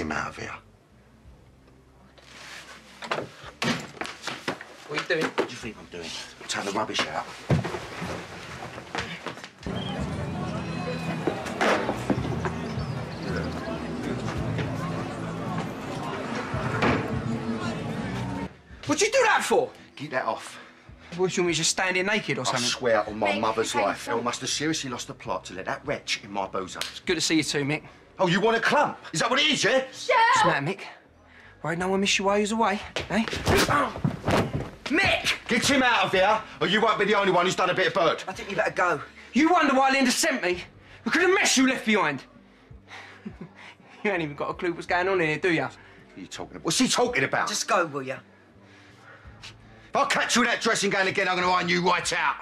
him out of here. What are you doing? What do you think I'm doing? Take the rubbish out. What'd you do that for? Get that off. What, you want me to just stand here naked or something? I something? swear on my Mick, mother's life, you. Elle must have seriously lost the plot to let that wretch in my bosom. Good to see you too, Mick. Oh, you want a clump? Is that what it is, yeah? What's the matter, Mick? Worried no one missed you while you was away, eh? Mick! Get him out of here, or you won't be the only one who's done a bit of bird. I think you better go. You wonder why Linda sent me? Because of the mess you left behind. you ain't even got a clue what's going on in here, do you? What are you talking about? What's he talking about? Just go, will you? If I catch you in that dressing gown again, I'm going to iron you right out.